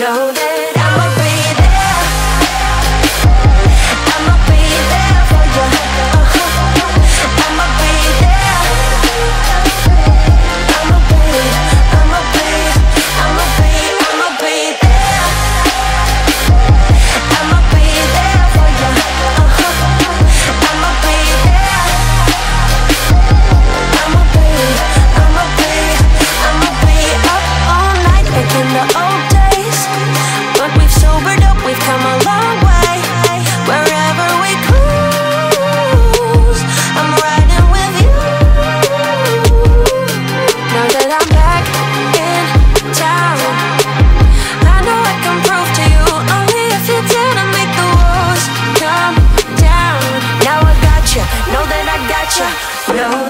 know that gotcha. Know that